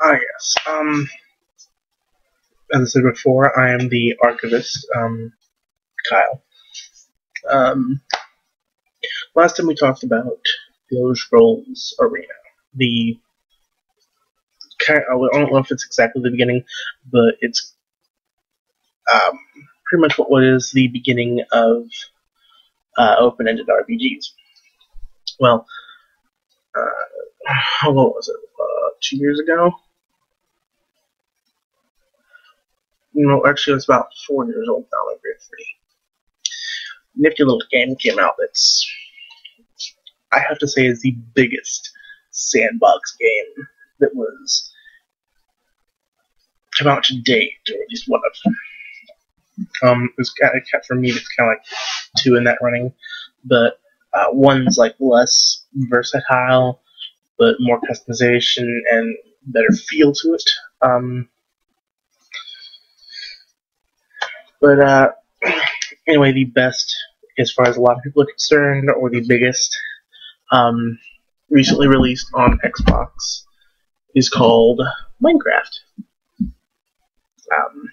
Ah, yes. Um, as I said before, I am the archivist, um, Kyle. Um, last time we talked about the Elder Scrolls Arena. The I don't know if it's exactly the beginning, but it's um, pretty much what was the beginning of uh, open-ended RPGs. Well, uh, how long was it? Uh, two years ago? No, actually, it was about four years old now, like grade three. Nifty little game came out that's, I have to say, is the biggest sandbox game that was come out to date, or at least one of them. Um, it was kind of, for me, it's kind of like two in that running, but uh, one's like less versatile, but more customization and better feel to it. Um, but uh, anyway, the best, as far as a lot of people are concerned, or the biggest, um, recently released on Xbox, is called Minecraft. Um,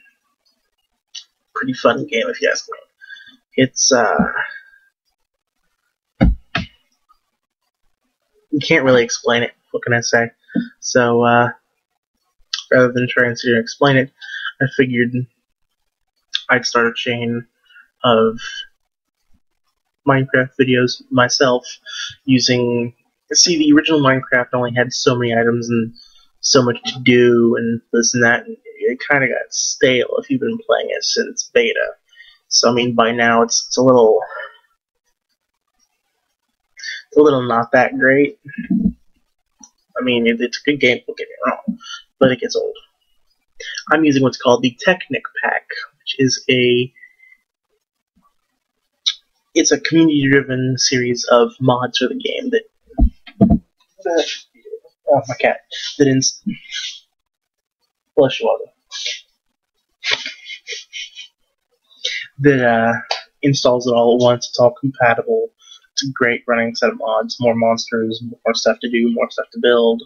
pretty fun game, if you ask me. It's uh, you can't really explain it. What can I say? So uh, rather than try and explain it, I figured I'd start a chain of Minecraft videos myself using. See, the original Minecraft only had so many items and so much to do and this and that. And it kind of got stale if you've been playing it since beta. So I mean, by now it's it's a little it's a little not that great. I mean, it, it's a good game. Don't get me wrong, but it gets old. I'm using what's called the Technic Pack, which is a it's a community-driven series of mods for the game that, that oh my cat that ins bless you all that uh, installs it all at once. It's all compatible. It's a great running set of mods. More monsters, more stuff to do, more stuff to build.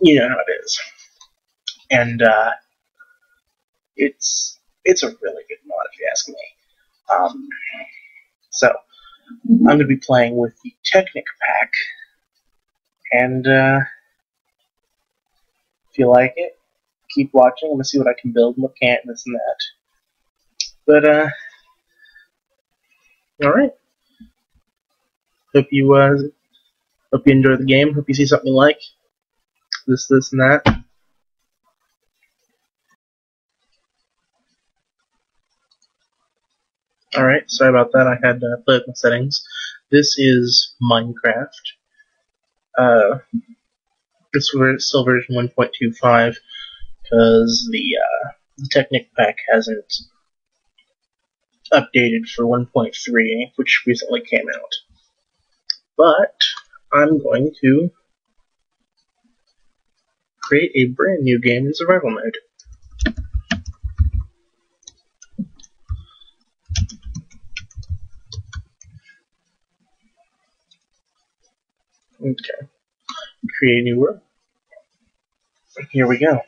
You know how it is, and uh, it's it's a really good mod if you ask me. Um, so I'm going to be playing with the Technic pack, and uh, if you like it, keep watching. I'm going to see what I can build, what can't, this and that. But, uh, alright. Hope you, uh, hope you enjoy the game. Hope you see something you like. This, this, and that. Alright, sorry about that. I had uh, played with my settings. This is Minecraft. Uh, this is still version 1.25 because the, uh, the Technic pack hasn't updated for 1.3, which recently came out. But I'm going to create a brand new game in survival mode. Okay. Create a new world. Here we go.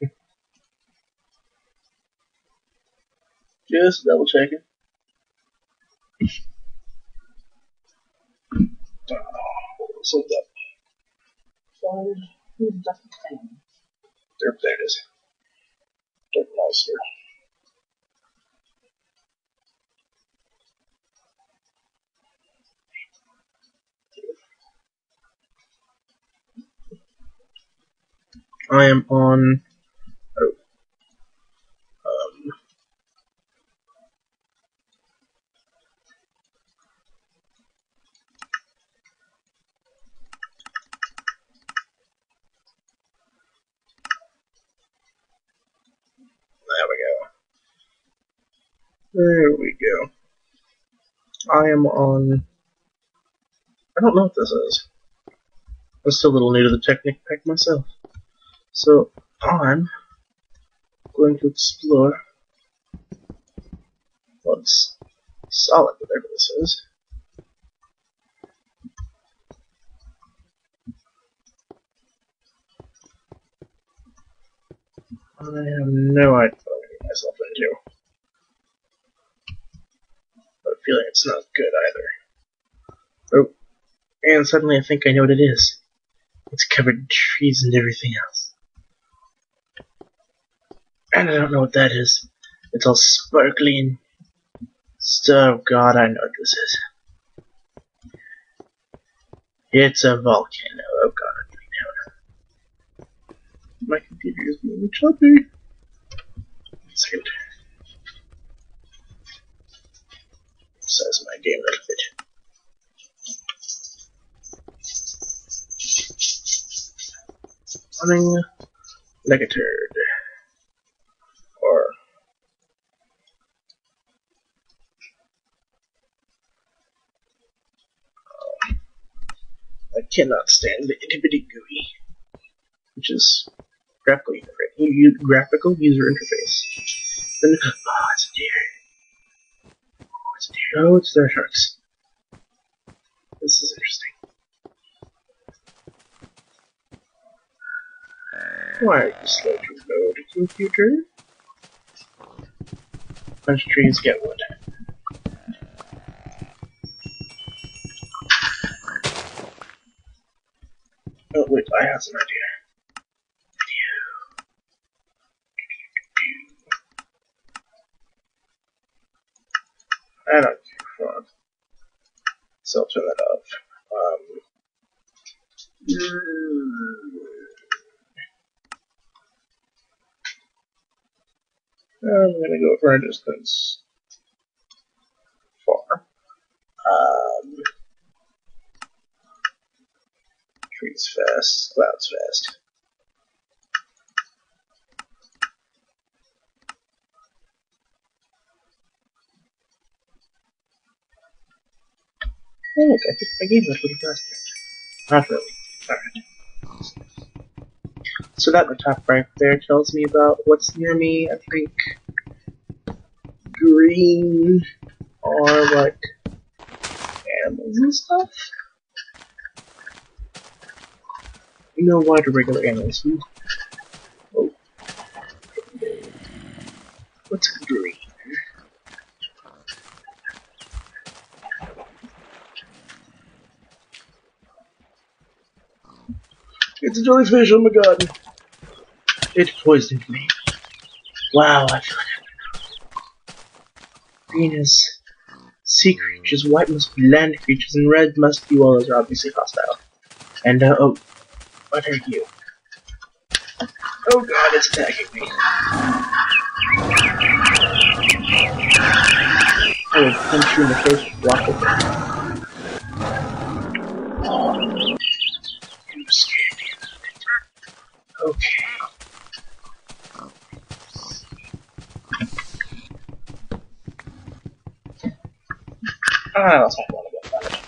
Just double checking. Oh, what's up? Just the. There, there it is. Dirt monster. I am on There we go. I am on. I don't know what this is. I'm still a little new to the technic pack myself. So I'm going to explore what's solid, whatever this is. I have no idea what I'm getting myself into. But feeling it's not good either. Oh, and suddenly I think I know what it is. It's covered in trees and everything else. And I don't know what that is. It's all sparkling. stuff. Oh god, I know what this is. It's a volcano. Oh god, I'm. My computer is being choppy. Second. Size my game a little bit. Running like a turd. Or I cannot stand the itty bitty GUI, which is graphical graphical user interface. Then, oh, it's a deer. Oh, it's their sharks. This is interesting. Uh, Why are you slow to load, computer? Punch trees, get wood. Oh wait, I have some idea. I don't care for So I'll turn that off. Um, I'm gonna go for a distance far. Um, trees fast, clouds fast. Oh look, I picked my game up little faster. Not really. Alright. So that the top right there tells me about what's near me. I think green are like animals and stuff. You know what are regular animals? Oh. What's green? It's a jellyfish, oh my god. It poisoned me. Wow, I feel Green is sea creatures, white must be land creatures, and red must be well are obviously hostile. And, uh, oh, what are you? Oh god, it's attacking me. I will punch you in the face with rocket. You scared me a little bit. Okay. Ah, that's not one them.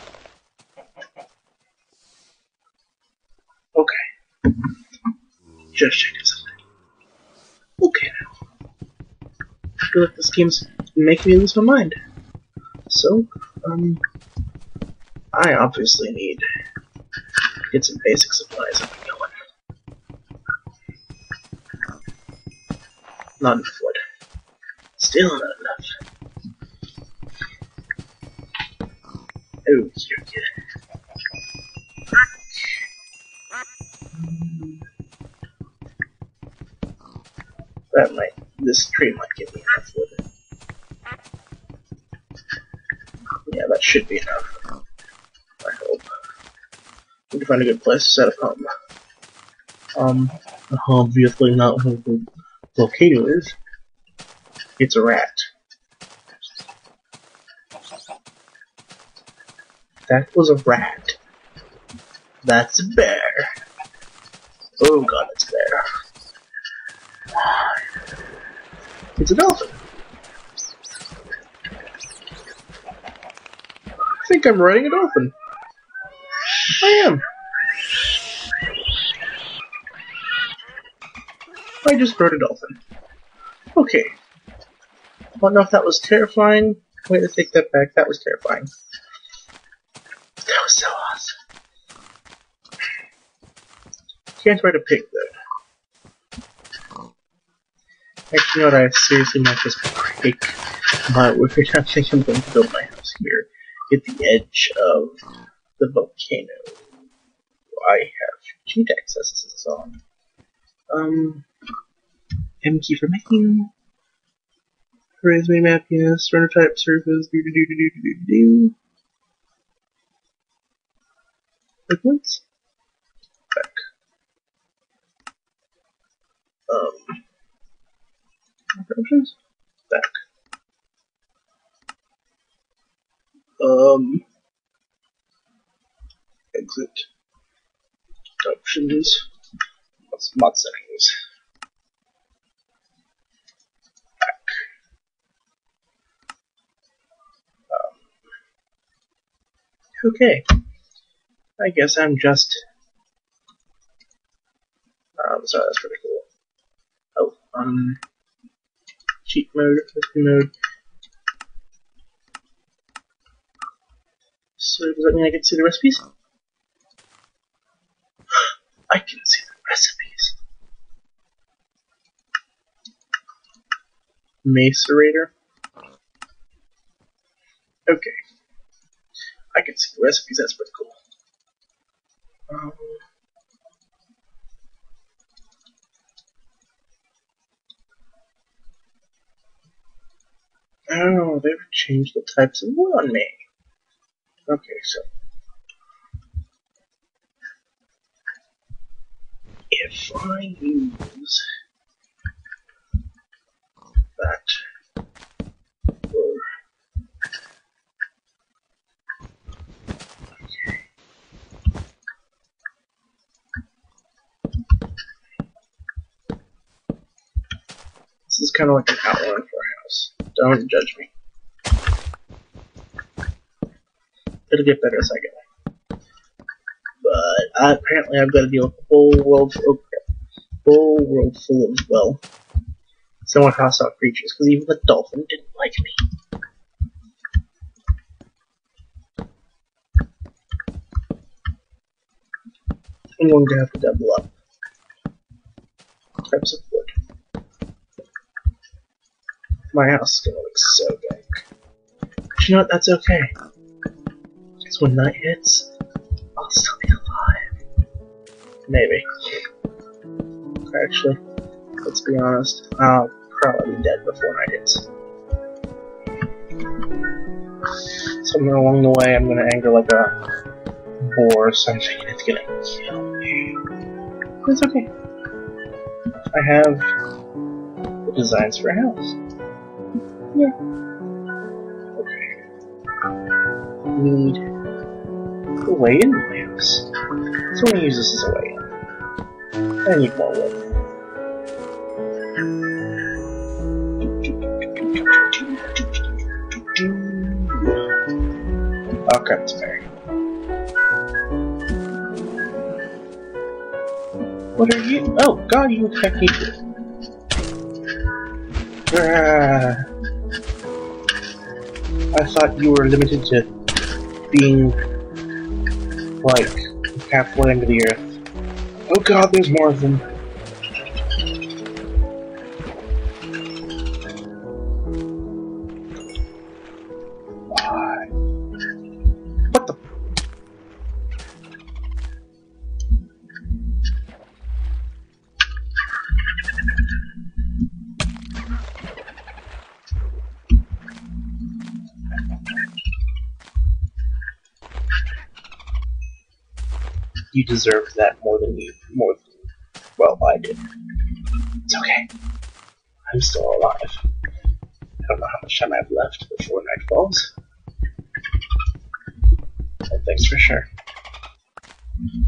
Okay. Just checking something. Okay now. I feel like this game's making me lose my mind. So, um, I obviously need get some basic supplies up and going. Not enough wood. Still not enough. Oh. That might, this tree might give me enough wood. Yeah, that should be enough. I hope. We can find a good place to set up home. Um, obviously not where the volcano is. It's a rat. That was a rat. That's a bear. Oh god, it's a bear. It's a dolphin. I think I'm riding a dolphin. I am. I just rode a dolphin. Okay. Don't know if that was terrifying. Wait, let's take that back. That was terrifying. So awesome. Can't ride a pig though. Know what? I seriously might just break my wood. I think I'm going to build my house here at the edge of the volcano. I have cheat access. This is on. Um, M key for making. Main map, yes. Runner type surface. Do do do do do do do do. Back. Um. Options. Back. Um. Exit. Options. What's mod settings? Okay. I guess I'm just. Um, so that's pretty cool. Oh, um. Cheat mode, recipe mode. So does that mean I can see the recipes? I can see the recipes. Macerator. Okay. I can see the recipes, that's pretty cool. Um, oh, they've changed the types of wood on me. Okay, so. If I use that Is kind of like an outline for a house. Don't judge me. It'll get better as I go. But uh, apparently, I've got to deal with a whole world, full, whole world full of well, somewhat hostile creatures. Because even the dolphin didn't like me. I'm going to have to double up types of wood. My house is gonna look so big. But you know what? That's okay. Because when night hits, I'll still be alive. Maybe. Actually, let's be honest. I'll probably be dead before night hits. Somewhere along the way, I'm gonna anger like a boar or something, and it's gonna kill me. But it's okay. I have the designs for a house. Yeah. Need a way in house. So I'm gonna use this as a way in. I need more wood. I'll cut some berry. What are you? Oh, God, you attack me. Ah. I thought you were limited to being like halfway into the earth. Oh god, there's more of them. You deserved that more than you, more than, well, I did. It's okay. I'm still alive. I don't know how much time I have left before night falls. One thing's for sure.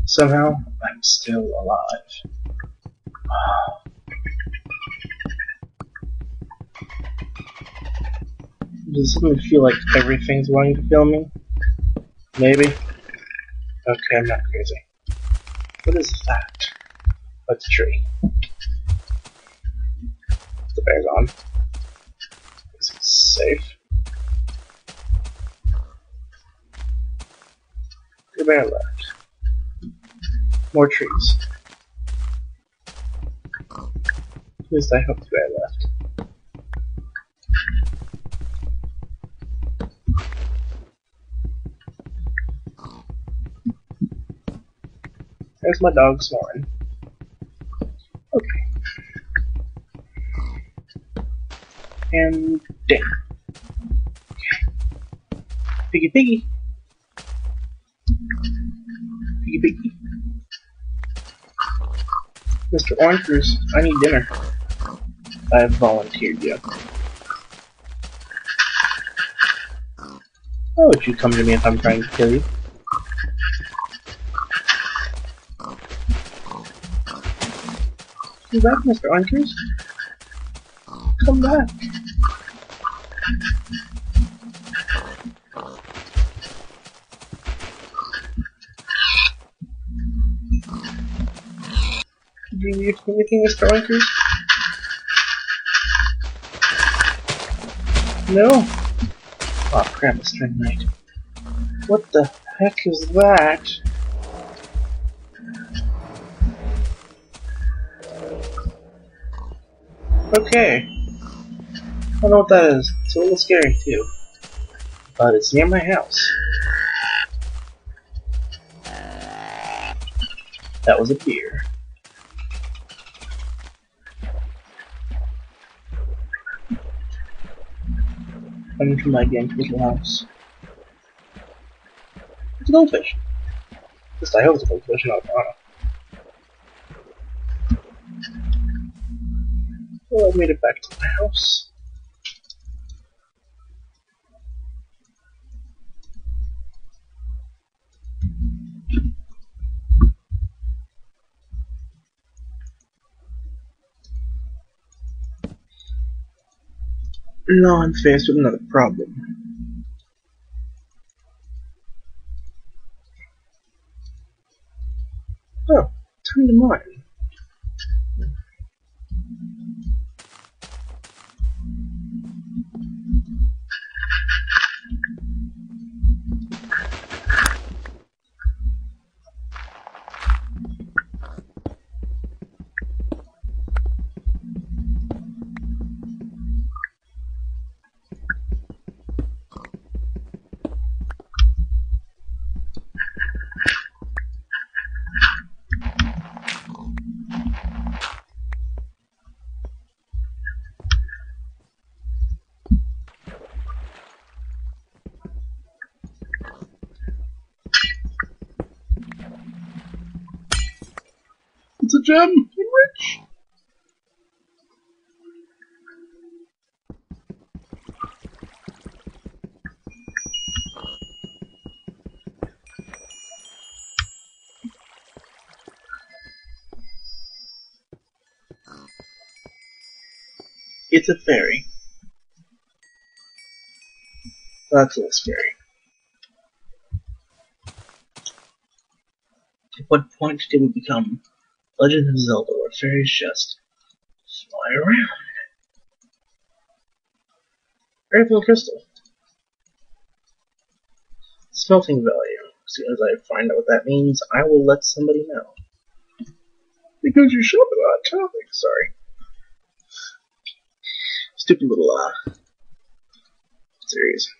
Somehow, I'm still alive. Does it feel like everything's wanting to kill me? Maybe. Okay, I'm not crazy. What is that? What's a tree? The bear's on. Guess it's safe. The bear left. More trees. At least I hope the bear left. There's my dog snoring. Okay. And ding. Piggy piggy. Piggy piggy. Mr. Orange I need dinner. I have volunteered you. Why would you come to me if I'm trying to kill you? Come back, Mr. Orange Come back. Do you need anything, Mr. Oinkers? No? Oh crap, it's string night. What the heck is that? Okay. I don't know what that is. It's a little scary too. But it's near my house. That was a deer. Coming from my game's little house. It's a goldfish. Least I hope it's a goldfish, not a. Well, I made it back to my house. Now I'm faced with another problem. Oh, time to mine. A gem! I'm rich! It's a fairy. That's a little scary. At what point did we become Legend of Zelda, where fairies just fly around? Earthly Crystal. Smelting value. As soon as I find out what that means, I will let somebody know. Because you shop at that topic, sorry. Stupid little, uh, series.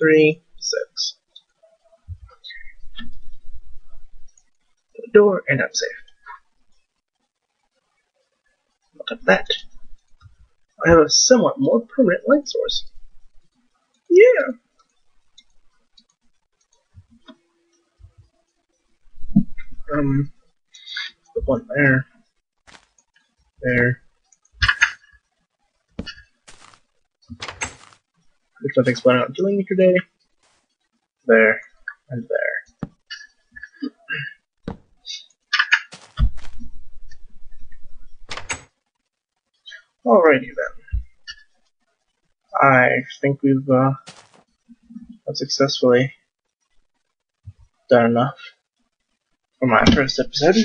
Three, six. Door, and I'm safe. At that. I have a somewhat more permanent light source. Yeah. Um, put one there. There. If nothing's flat out doing today. There. And there. Alrighty then. I think we've uh, successfully done enough for my first episode.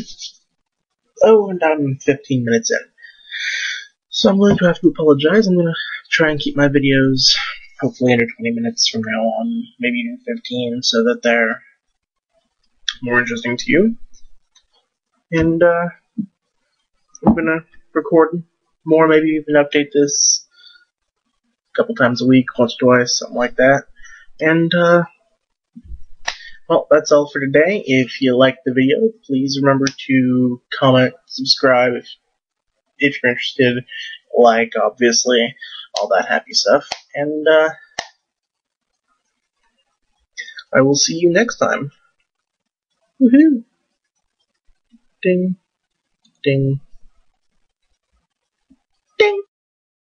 Oh, and I'm 15 minutes in. So I'm going to have to apologize. I'm going to try and keep my videos hopefully under 20 minutes from now on, maybe even 15, so that they're more interesting to you. And uh, I'm going to record more, maybe even update this a couple times a week, once or twice, something like that. And, uh, well, that's all for today. If you liked the video, please remember to comment, subscribe if, if you're interested, like, obviously, all that happy stuff. And, uh, I will see you next time. Woohoo! Ding. Ding.